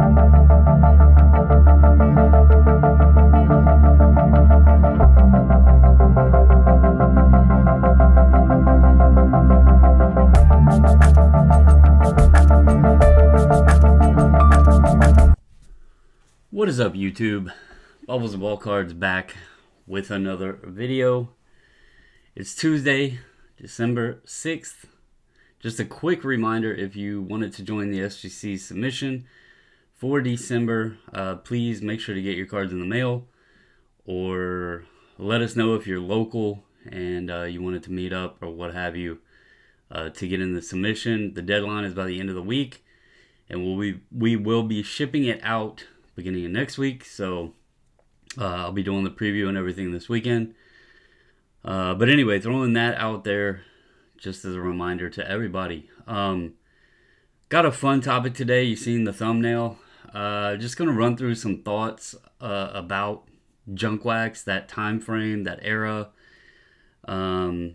What is up YouTube? Bobbles and Ballcards back with another video. It's Tuesday, December 6th. Just a quick reminder if you wanted to join the SGC submission for December, uh, please make sure to get your cards in the mail or let us know if you're local and uh, you wanted to meet up or what have you uh, to get in the submission. The deadline is by the end of the week and we'll be, we will be shipping it out beginning of next week. So uh, I'll be doing the preview and everything this weekend. Uh, but anyway, throwing that out there just as a reminder to everybody. Um, got a fun topic today. You've seen the thumbnail. Uh, just gonna run through some thoughts uh, about junk wax, that time frame, that era. Um,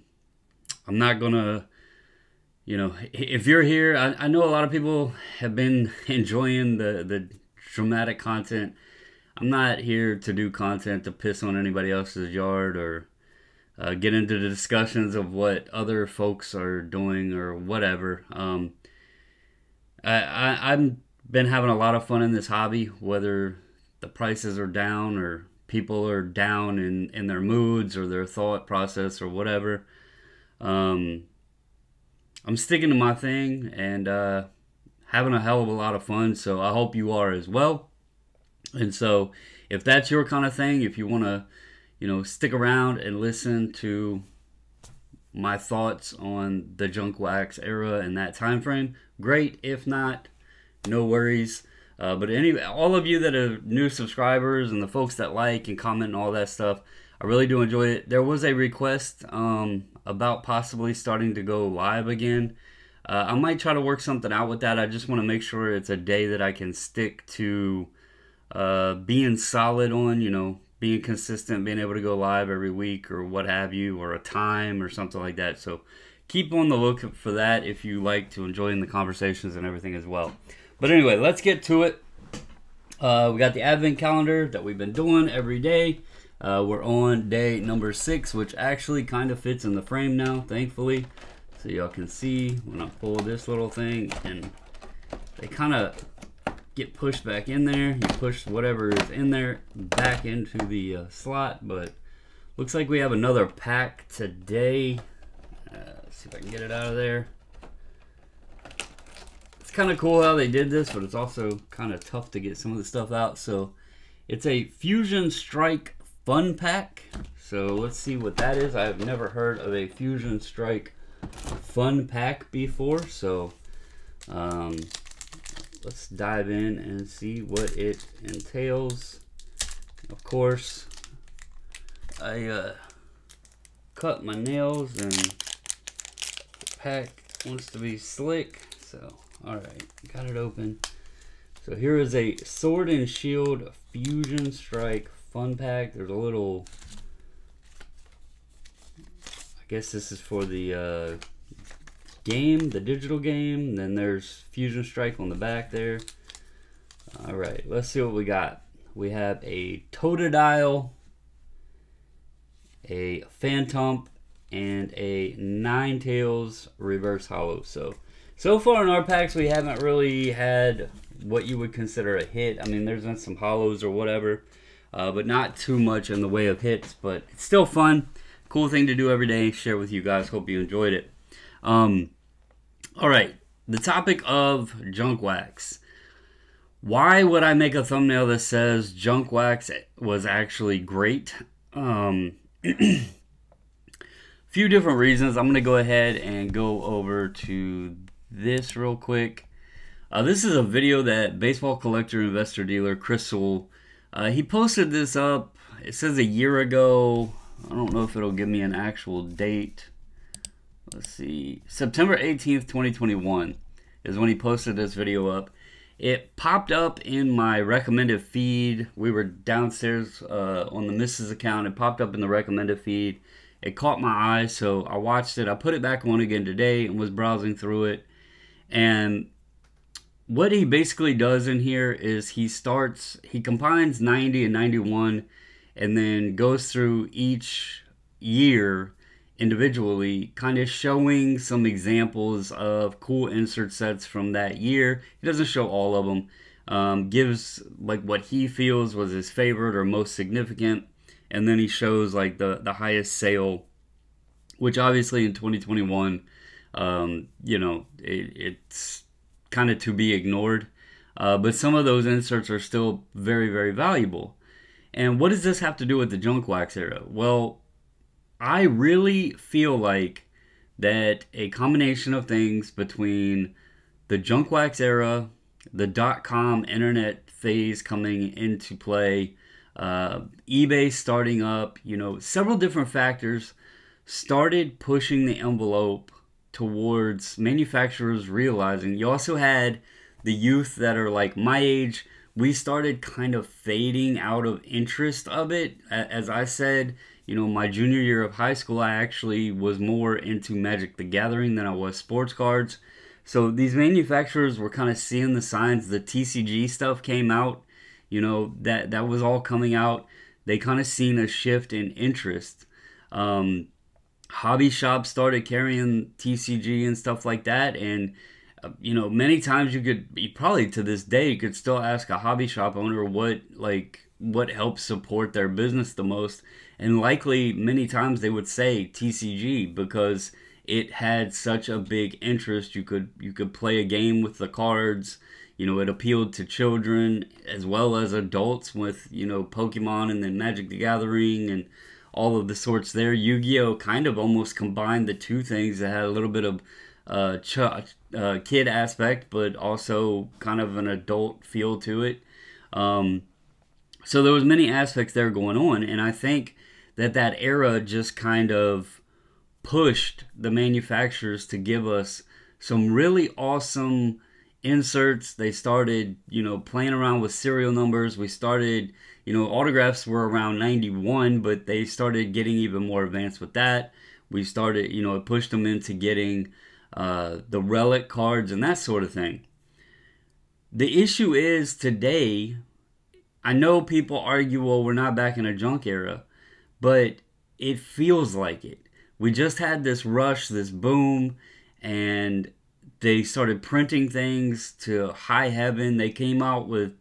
I'm not gonna, you know, if you're here, I, I know a lot of people have been enjoying the the dramatic content. I'm not here to do content to piss on anybody else's yard or uh, get into the discussions of what other folks are doing or whatever. Um, I, I I've been having a lot of fun in this hobby, whether the prices are down or people are down in, in their moods or their thought process or whatever. Um, I'm sticking to my thing and uh, having a hell of a lot of fun. So I hope you are as well. And so if that's your kind of thing, if you want to, you know, stick around and listen to my thoughts on the junk wax era and that time frame, great. If not, no worries. Uh, but anyway, all of you that are new subscribers and the folks that like and comment and all that stuff, I really do enjoy it. There was a request um, about possibly starting to go live again. Uh, I might try to work something out with that. I just want to make sure it's a day that I can stick to uh, being solid on, you know, being consistent, being able to go live every week or what have you, or a time or something like that. So keep on the look for that if you like to enjoy the conversations and everything as well. But anyway, let's get to it. Uh, we got the advent calendar that we've been doing every day. Uh, we're on day number six, which actually kind of fits in the frame now, thankfully. So y'all can see when I pull this little thing and they kind of get pushed back in there. You push whatever is in there back into the uh, slot, but looks like we have another pack today. Uh, see if I can get it out of there. Kind of cool how they did this, but it's also kind of tough to get some of the stuff out. So it's a Fusion Strike Fun Pack. So let's see what that is. I've never heard of a Fusion Strike fun pack before, so um, let's dive in and see what it entails. Of course, I uh, cut my nails and the pack wants to be slick, so alright, got it open. So here is a Sword and Shield Fusion Strike Fun Pack. There's a little I guess this is for the uh, game, the digital game. Then there's Fusion Strike on the back there. All right, let's see what we got. We have a Totodile, a Phantump, and a Ninetales Reverse Holo. So, so far in our packs, we haven't really had what you would consider a hit. I mean, there's been some holos or whatever, uh, but not too much in the way of hits. But it's still fun cool thing to do every day. Share with you guys. Hope you enjoyed it. Um, all right, the topic of junk wax. Why would I make a thumbnail that says junk wax was actually great? Um, few different reasons. I'm going to go ahead and go over to this real quick. Uh, this is a video that baseball collector, investor, dealer Chris Sewell, uh, he posted this up. It says a year ago. I don't know if it'll give me an actual date. Let's see. September 18th, 2021 is when he posted this video up. It popped up in my recommended feed. We were downstairs uh, on the Mrs. account. It popped up in the recommended feed. It caught my eye, so I watched it. I put it back on again today and was browsing through it. And what he basically does in here is he starts, he combines 90 and 91 and then goes through each year individually, kind of showing some examples of cool insert sets from that year. He doesn't show all of them. Um, gives like what he feels was his favorite or most significant, and then he shows like the the highest sale, which obviously in 2021, um, you know, it, it's kind of to be ignored. Uh, but some of those inserts are still very very valuable. And what does this have to do with the junk wax era? Well, I really feel like that a combination of things between the junk wax era, the dot com internet phase coming into play, uh, eBay starting up, you know, several different factors started pushing the envelope towards manufacturers realizing you also had the youth that are like my age we started kind of fading out of interest of it as i said you know, my junior year of high school, I actually was more into Magic the Gathering than I was sports cards. So these manufacturers were kind of seeing the signs. The TCG stuff came out, you know, that that was all coming out. They kind of seen a shift in interest. Um, hobby shops started carrying TCG and stuff like that, and uh, you know, many times you could you probably to this day you could still ask a hobby shop owner what like what helps support their business the most and likely many times they would say TCG because it had such a big interest. You could you could play a game with the cards. You know, it appealed to children as well as adults with you know Pokemon and then Magic the Gathering and all of the sorts there. Yu-Gi-Oh kind of almost combined the two things. that had a little bit of uh, ch- uh, kid aspect, but also kind of an adult feel to it. Um, so there was many aspects there going on, and I think that that era just kind of pushed the manufacturers to give us some really awesome inserts. They started, you know, playing around with serial numbers. We started, you know, autographs were around 91, but they started getting even more advanced with that. We started, you know, it pushed them into getting uh, the relic cards and that sort of thing. The issue is today, I know people argue, well, we're not back in a junk era but it feels like it. We just had this rush, this boom, and they started printing things to high heaven. They came out with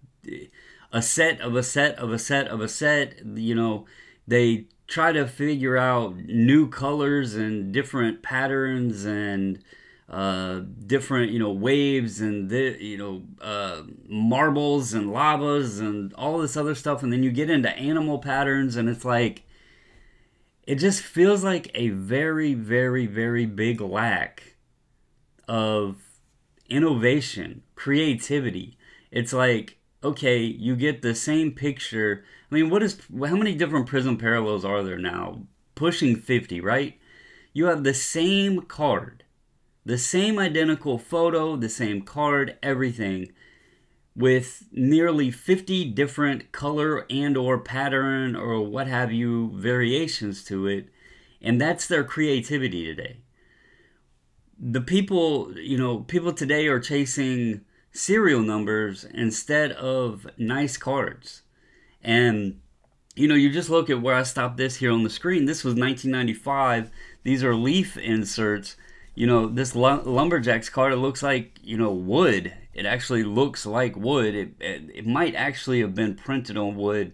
a set of a set of a set of a set. You know, they try to figure out new colors and different patterns and uh, different you know waves and the you know uh, marbles and lavas and all this other stuff and then you get into animal patterns and it's like it just feels like a very, very, very big lack of innovation, creativity. It's like, okay, you get the same picture. I mean, what is how many different prism parallels are there now? Pushing 50, right? You have the same card, the same identical photo, the same card, everything with nearly 50 different color and or pattern or what have you variations to it and that's their creativity today the people you know people today are chasing serial numbers instead of nice cards and you know you just look at where i stopped this here on the screen this was 1995 these are leaf inserts you know this lumberjacks card it looks like you know wood it actually looks like wood. It, it, it might actually have been printed on wood.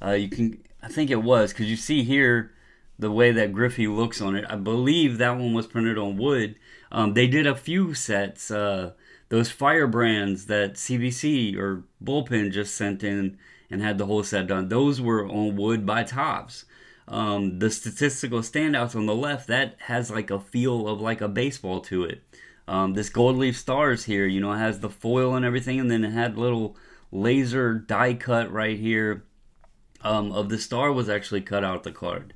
Uh, you can, I think it was, because you see here the way that Griffey looks on it. I believe that one was printed on wood. Um, they did a few sets. Uh, those firebrands that CBC or Bullpen just sent in and had the whole set done. Those were on wood by Topps. Um, the statistical standouts on the left that has like a feel of like a baseball to it. Um, this gold leaf stars here, you know, has the foil and everything, and then it had little laser die cut right here um, of the star was actually cut out the card.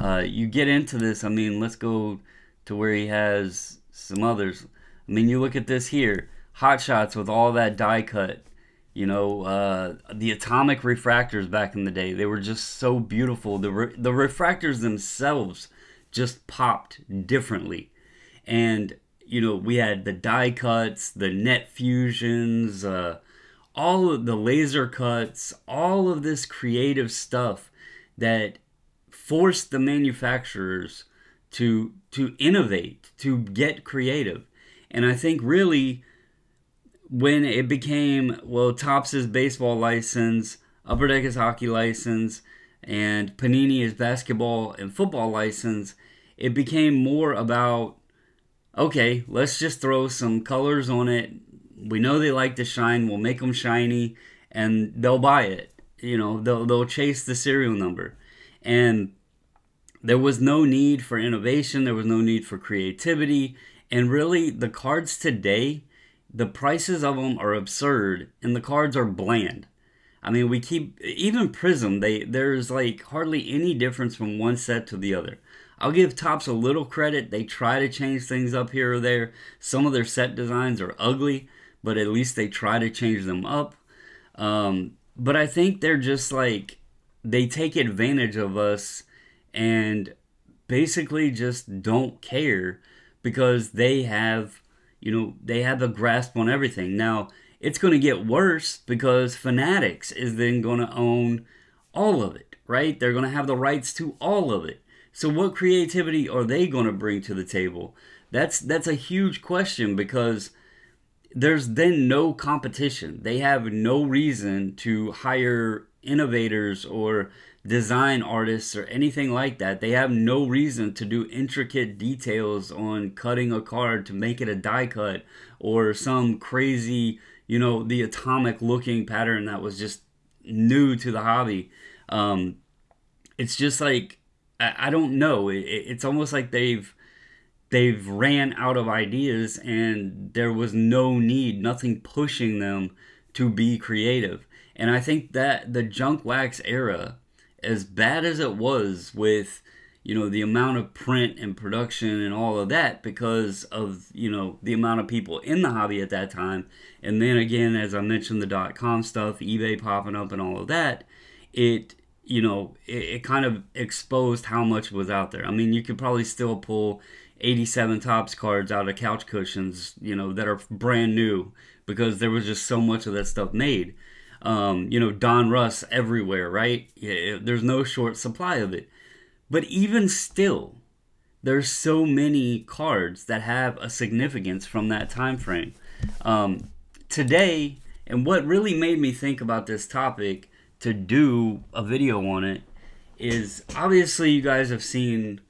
Uh, you get into this, I mean, let's go to where he has some others. I mean, you look at this here, hot shots with all that die cut. You know, uh, the atomic refractors back in the day, they were just so beautiful. The, re- the refractors themselves just popped differently. And you know, we had the die cuts, the net fusions, uh, all of the laser cuts, all of this creative stuff that forced the manufacturers to to innovate, to get creative. And I think really when it became well Topps' is baseball license, Upper Deck is hockey license, and Panini is basketball and football license, it became more about okay, let's just throw some colors on it. We know they like to shine, we'll make them shiny, and they'll buy it. You know, they'll they'll chase the serial number. And there was no need for innovation, there was no need for creativity, and really the cards today, the prices of them are absurd and the cards are bland. I mean, we keep even Prism. They there's like hardly any difference from one set to the other. I'll give Topps a little credit. They try to change things up here or there. Some of their set designs are ugly, but at least they try to change them up. Um, but I think they're just like they take advantage of us and basically just don't care because they have, you know, they have a grasp on everything. Now, it's going to get worse because Fanatics is then going to own all of it, right? They're going to have the rights to all of it. So what creativity are they going to bring to the table? That's that's a huge question because there's then no competition. They have no reason to hire innovators or design artists or anything like that. They have no reason to do intricate details on cutting a card to make it a die cut or some crazy, you know, the atomic looking pattern that was just new to the hobby. Um, it's just like I, I don't know. It, it's almost like they've they've ran out of ideas and there was no need, nothing pushing them to be creative. And I think that the junk wax era as bad as it was with you know the amount of print and production and all of that because of you know the amount of people in the hobby at that time. And then again as i mentioned the dot com stuff ebay popping up and all of that it you know it, it kind of exposed how much was out there. I mean you could probably still pull 87 Topps cards out of couch cushions you know that are brand new because there was just so much of that stuff made um, you know, Donruss everywhere, right? Yeah, there's no short supply of it. But even still, there's so many cards that have a significance from that time frame. Um, today, and what really made me think about this topic to do a video on it is obviously you guys have seen,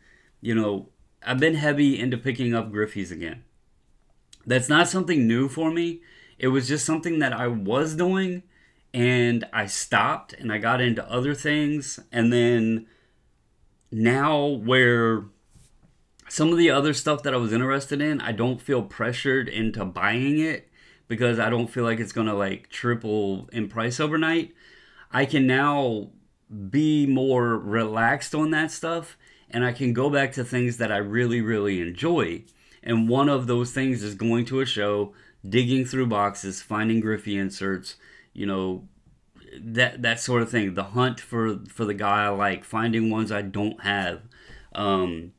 you know, I've been heavy into picking up Griffeys again. That's not something new for me. It was just something that I was doing and I stopped and I got into other things. And then now, where some of the other stuff that I was interested in, I don't feel pressured into buying it because I don't feel like it's gonna like triple in price overnight. I can now be more relaxed on that stuff and I can go back to things that I really, really enjoy. And one of those things is going to a show, digging through boxes, finding Griffey inserts, you know that that sort of thing. The hunt for for the guy i like finding ones i don't have. Um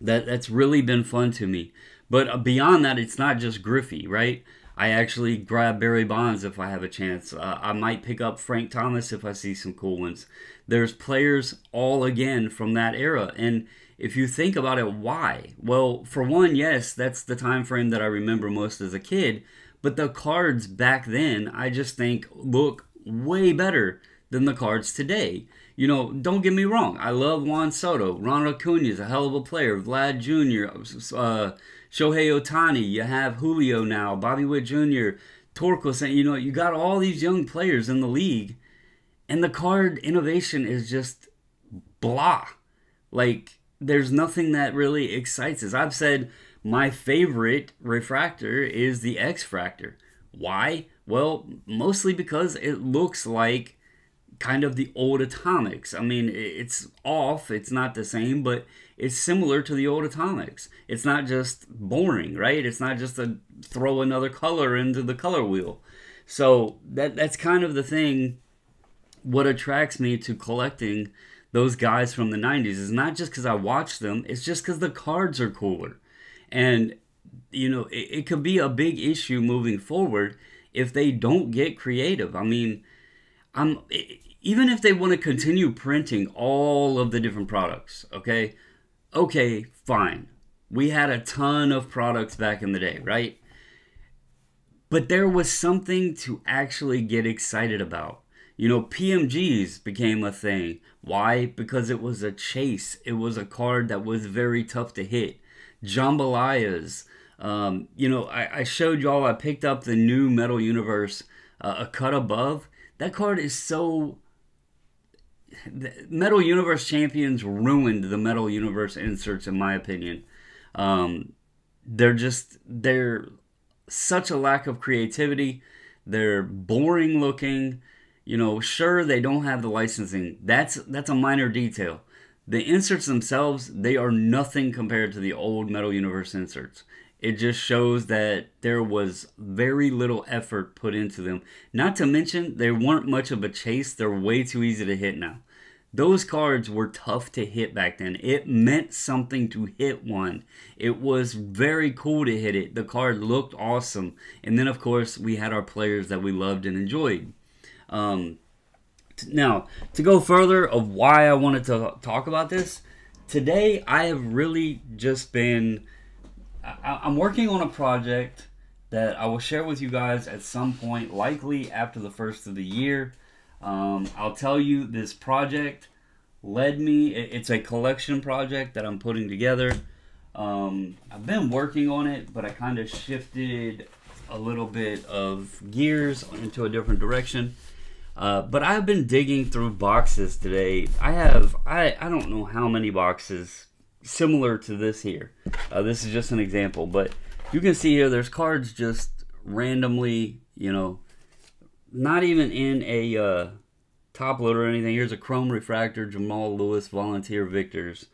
that that's really been fun to me. But uh, beyond that it's not just griffey right? I actually grab barry bonds if i have a chance. Uh, i might pick up frank thomas if i see some cool ones. There's players all again from that era. And if you think about it why? Well for one yes that's the time frame that i remember most as a kid but the cards back then, I just think look way better than the cards today. You know, don't get me wrong. I love Juan Soto. Ronald Acuna is a hell of a player. Vlad Jr., uh, Shohei Ohtani. You have Julio now, Bobby Witt Jr., Torkelson. You know, you got all these young players in the league, and the card innovation is just blah. Like, there's nothing that really excites us. I've said my favorite refractor is the X-Fractor. Why? Well, mostly because it looks like kind of the old atomics. I mean, it's off, it's not the same, but it's similar to the old atomics. It's not just boring, right? It's not just to throw another color into the color wheel. So that that's kind of the thing what attracts me to collecting those guys from the 90s is not just cuz I watch them, it's just cuz the cards are cooler. And you know, it, it could be a big issue moving forward if they don't get creative. I mean, I'm even if they want to continue printing all of the different products, okay? Okay, fine. We had a ton of products back in the day, right? But there was something to actually get excited about. You know, PMGs became a thing. Why? Because it was a chase. It was a card that was very tough to hit. Jambalayas. Um, you know, I, I, showed y'all I picked up the new Metal Universe, uh, a cut above. That card is so. Metal Universe Champions ruined the Metal Universe inserts, in my opinion. Um, they're just they're such a lack of creativity. They're boring looking. You know, sure they don't have the licensing. That's that's a minor detail. The inserts themselves, they are nothing compared to the old Metal Universe inserts. It just shows that there was very little effort put into them. Not to mention, they weren't much of a chase. They're way too easy to hit now. Those cards were tough to hit back then. It meant something to hit one. It was very cool to hit it. The card looked awesome. And then, of course, we had our players that we loved and enjoyed. Um, now, to go further of why I wanted to talk about this, today I have really just been. I, I'm working on a project that I will share with you guys at some point, likely after the first of the year. Um, I'll tell you, this project led me. It's a collection project that I'm putting together. Um, I've been working on it, but I kind of shifted a little bit of gears into a different direction. Uh, but I've been digging through boxes today. I have, I, I don't know how many boxes similar to this here. Uh, this is just an example, but you can see here there's cards just randomly, you know, not even in a uh, top loader or anything. Here's a Chrome Refractor Jamal Lewis Volunteer Victors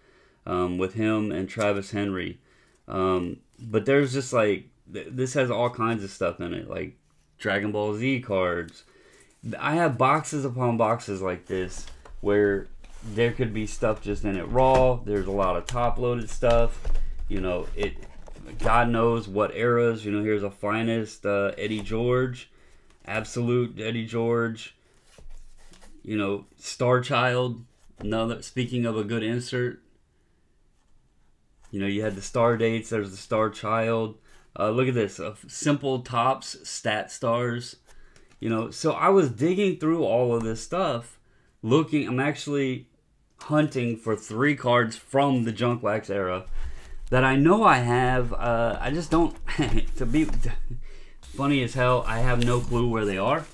um, with him and Travis Henry. Um, but there's just like, th this has all kinds of stuff in it, like Dragon Ball Z cards. I have boxes upon boxes like this where there could be stuff just in it raw. There's a lot of top loaded stuff. You know, it. God knows what eras. You know, here's a finest uh, Eddie George, absolute Eddie George you know, Star Child. Another speaking of a good insert. You know, you had the star dates. There's the Star Child. Uh, look at this, uh, simple Topps, stat stars. You know, so I was digging through all of this stuff, looking. I'm actually hunting for three cards from the Junk Wax era that I know I have. Uh, I just don't. to be funny as hell, I have no clue where they are,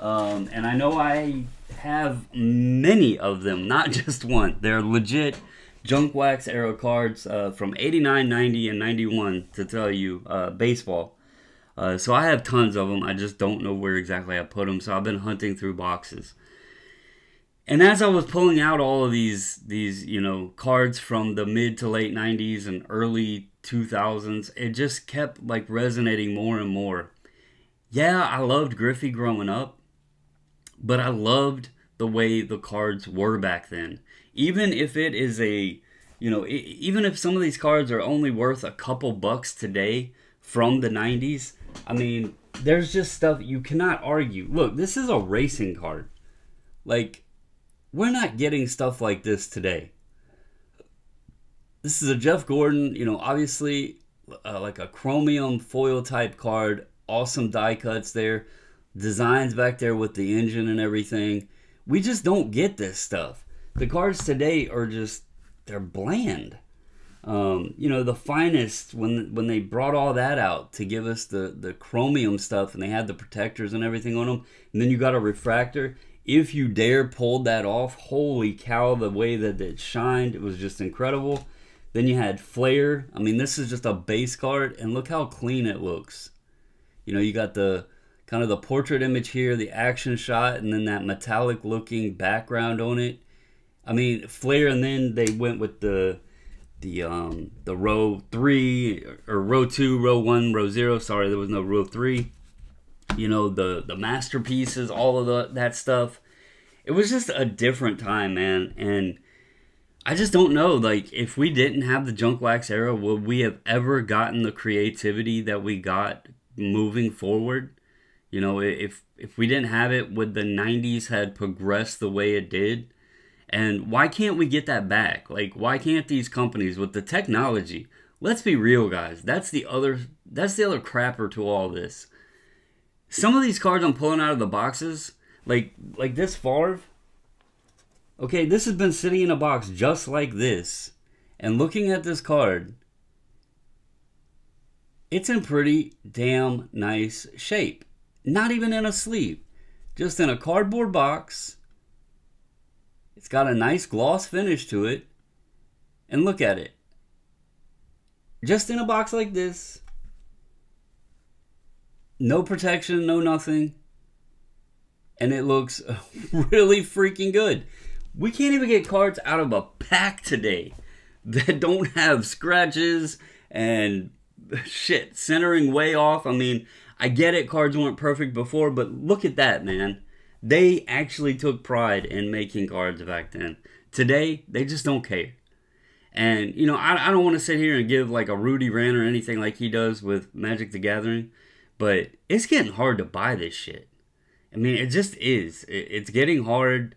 um, and I know I have many of them, not just one. They're legit junk wax era cards uh, from 89, 90, and 91 to tell you uh, baseball. Uh, so I have tons of them. I just don't know where exactly I put them. So I've been hunting through boxes. And as I was pulling out all of these these you know cards from the mid to late 90s and early 2000s, it just kept like resonating more and more. Yeah, I loved Griffey growing up, but I loved the way the cards were back then. Even if it is a, you know, even if some of these cards are only worth a couple bucks today from the 90s, I mean, there's just stuff you cannot argue. Look, this is a racing card. Like, we're not getting stuff like this today. This is a Jeff Gordon, you know, obviously uh, like a chromium foil type card. Awesome die cuts there designs back there with the engine and everything. We just don't get this stuff. The cars today are just they're bland. Um, you know, the finest when when they brought all that out to give us the the chromium stuff and they had the protectors and everything on them, and then you got a refractor. If you dare pulled that off, holy cow, the way that it shined, it was just incredible. Then you had Flair. I mean, this is just a base card, and look how clean it looks. You know, you got the kind of the portrait image here, the action shot, and then that metallic looking background on it. I mean, Flair, and then they went with the the um the row three or row two, row one, row zero. Sorry, there was no row three. You know the the masterpieces, all of the, that stuff. It was just a different time, man. And I just don't know. Like, if we didn't have the junk wax era, would we have ever gotten the creativity that we got moving forward? You know, if if we didn't have it, would the '90s had progressed the way it did? And why can't we get that back? Like, why can't these companies with the technology? Let's be real, guys. That's the other. That's the other crapper to all this. Some of these cards I'm pulling out of the boxes, like like this Favre. Okay, this has been sitting in a box just like this, and looking at this card, it's in pretty damn nice shape. Not even in a sleeve, just in a cardboard box it's got a nice gloss finish to it. And look at it. Just in a box like this. No protection, no nothing. And it looks really freaking good. We can't even get cards out of a pack today that don't have scratches and shit centering way off. I mean, I get it, cards weren't perfect before, but look at that, man. They actually took pride in making cards back then. Today, they just don't care. And, you know, I, I don't want to sit here and give like a Rudy rant or anything like he does with Magic the Gathering, but it's getting hard to buy this shit. I mean, it just is. It, it's getting hard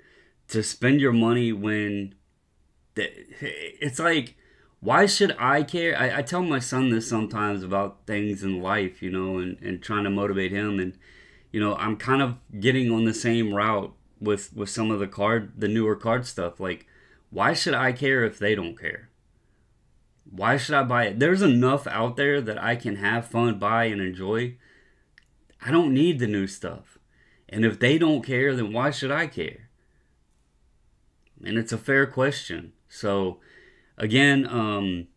to spend your money when the, it's like, why should I care? I, I tell my son this sometimes about things in life, you know, and, and trying to motivate him. And you know, I'm kind of getting on the same route with with some of the card the newer card stuff. Like, why should I care if they don't care? Why should I buy it? There's enough out there that I can have fun, buy, and enjoy. I don't need the new stuff. And if they don't care, then why should I care? And it's a fair question. So, again, um,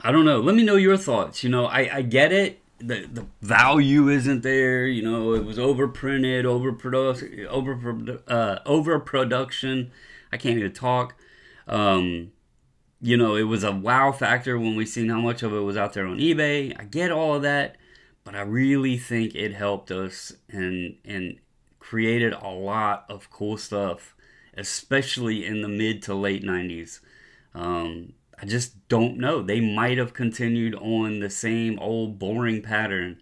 I don't know. Let me know your thoughts. You know, I, I get it the the value isn't there. You know, it was overprinted, overproduction, over uh, overproduction. I can't even talk. Um, you know, it was a wow factor when we seen how much of it was out there on eBay. I get all of that, but I really think it helped us and and created a lot of cool stuff, especially in the mid to late '90s. Um, I just don't know. They might have continued on the same old boring pattern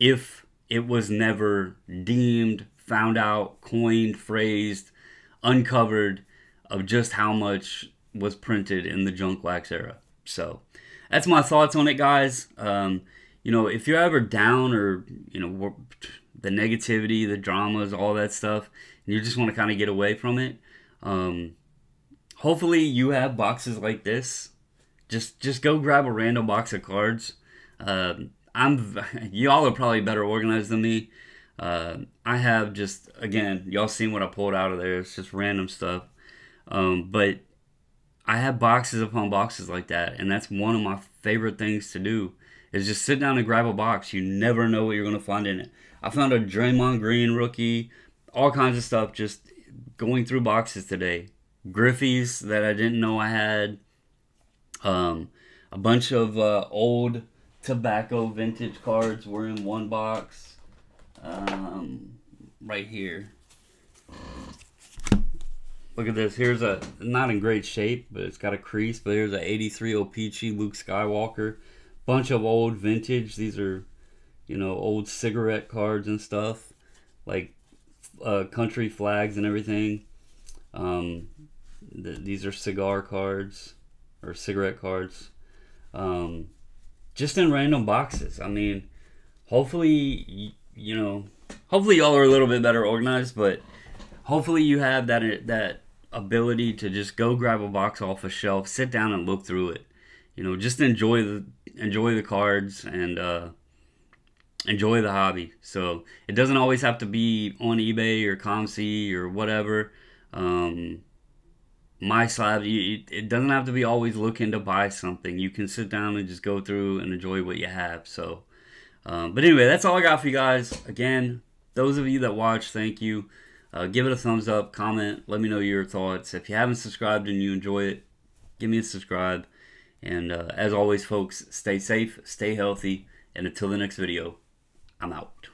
if it was never deemed, found out, coined, phrased, uncovered of just how much was printed in the junk wax era. So that's my thoughts on it, guys. Um, you know, if you're ever down or, you know, the negativity, the dramas, all that stuff, and you just want to kind of get away from it, um, hopefully you have boxes like this. Just just go grab a random box of cards. Uh, I'm y'all are probably better organized than me. Uh, I have just again y'all seen what I pulled out of there. It's just random stuff. Um, but I have boxes upon boxes like that, and that's one of my favorite things to do. Is just sit down and grab a box. You never know what you're gonna find in it. I found a Draymond Green rookie, all kinds of stuff. Just going through boxes today. Griffey's that I didn't know I had. Um, a bunch of uh, old tobacco vintage cards were in one box. Um, right here. Look at this. Here's a not in great shape, but it's got a crease. But here's a 83 O-Pee-Chee Luke Skywalker. Bunch of old vintage. These are, you know, old cigarette cards and stuff, like uh, country flags and everything. Um, these are cigar cards or cigarette cards. Um, just in random boxes. I mean, hopefully, you know, hopefully y'all are a little bit better organized, but hopefully you have that that ability to just go grab a box off a shelf, sit down and look through it. You know, just enjoy the enjoy the cards and uh, enjoy the hobby. So it doesn't always have to be on eBay or COMC or whatever. Um, my slab, it doesn't have to be always looking to buy something. You can sit down and just go through and enjoy what you have. So, um, but anyway, that's all I got for you guys. Again, those of you that watch, thank you. Uh, give it a thumbs up, comment, let me know your thoughts. If you haven't subscribed and you enjoy it, give me a subscribe. And uh, as always, folks, stay safe, stay healthy, and until the next video, I'm out.